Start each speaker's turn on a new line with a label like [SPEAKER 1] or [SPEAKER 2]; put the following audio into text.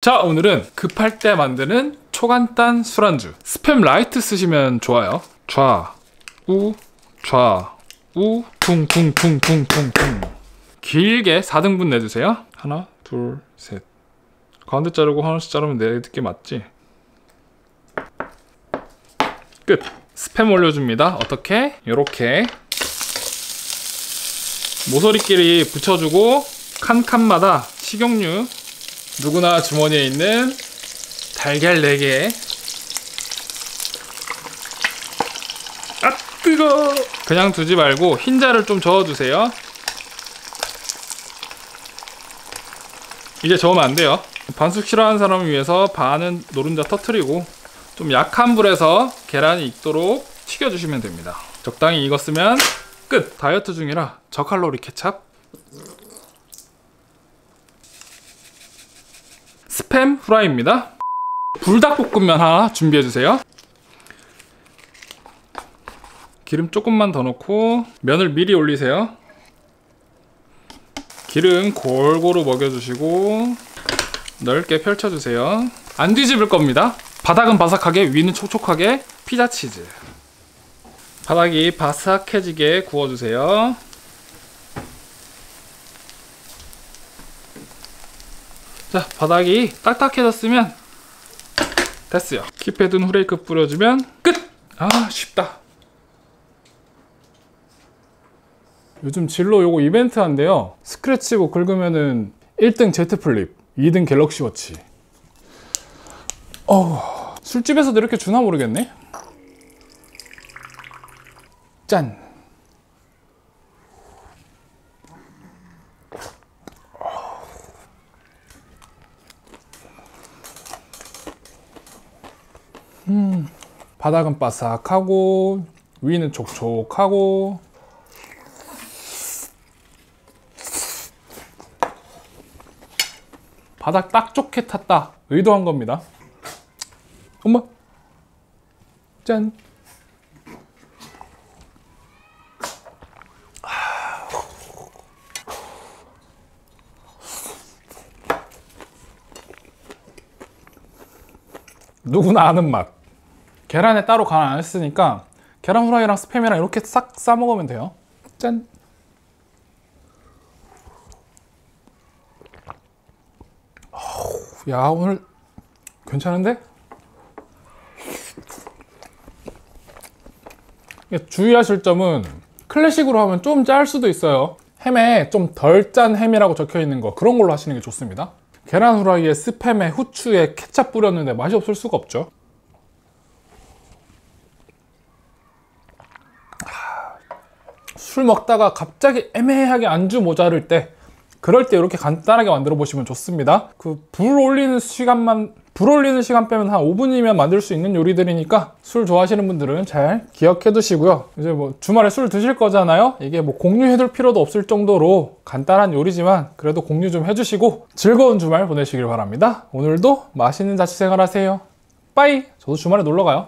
[SPEAKER 1] 자 오늘은 급할 때 만드는 초간단 술안주. 스팸 라이트 쓰시면 좋아요. 좌우 좌우 퉁퉁퉁퉁퉁퉁. 길게 4등분 내주세요. 하나 둘 셋. 가운데 자르고 하나씩 자르면 네 개 맞지? 끝. 스팸 올려줍니다. 어떻게? 요렇게. 모서리끼리 붙여주고 칸칸마다 식용유 누구나 주머니에 있는 달걀 4개. 아 뜨거! 그냥 두지 말고 흰자를 좀 저어주세요. 이제 저으면 안 돼요. 반숙 싫어하는 사람을 위해서 반은 노른자 터트리고 좀 약한 불에서 계란이 익도록 튀겨주시면 됩니다. 적당히 익었으면 끝! 다이어트 중이라 저칼로리 케찹 스팸 후라이입니다. 불닭볶음면 하나 준비해주세요. 기름 조금만 더 넣고 면을 미리 올리세요. 기름 골고루 먹여주시고 넓게 펼쳐주세요. 안 뒤집을 겁니다. 바닥은 바삭하게 위는 촉촉하게 피자 치즈. 바닥이 바삭해지게 구워주세요. 자 바닥이 딱딱해졌으면 됐어요. keep해둔 후레이크 뿌려주면 끝! 아 쉽다. 요즘 진로 요거 이벤트 한대요. 스크래치북 긁으면은 1등 Z 플립 2등 갤럭시 워치. 어 술집에서도 이렇게 주나 모르겠네? 짠 음, 바닥은 바삭하고 위는 촉촉하고 바닥 딱 좋게 탔다 의도한 겁니다. 엄마. 짠. 누구나 아는 맛 계란에 따로 간 안 했으니까 계란 후라이랑 스팸이랑 이렇게 싹 싸 먹으면 돼요. 짠. 야 오늘 괜찮은데? 주의하실 점은 클래식으로 하면 좀 짤 수도 있어요. 햄에 좀 덜 짠 햄이라고 적혀 있는 거 그런 걸로 하시는 게 좋습니다. 계란 후라이에 스팸에 후추에 케찹 뿌렸는데 맛이 없을 수가 없죠. 술 먹다가 갑자기 애매하게 안주 모자랄 때 그럴 때 이렇게 간단하게 만들어 보시면 좋습니다. 그 불 올리는 시간만 불 올리는 시간 빼면 한 5분이면 만들 수 있는 요리들이니까 술 좋아하시는 분들은 잘 기억해 두시고요. 이제 뭐 주말에 술 드실 거잖아요? 이게 뭐 공유해 둘 필요도 없을 정도로 간단한 요리지만 그래도 공유 좀 해주시고 즐거운 주말 보내시길 바랍니다. 오늘도 맛있는 자취생활 하세요. 빠이! 저도 주말에 놀러 가요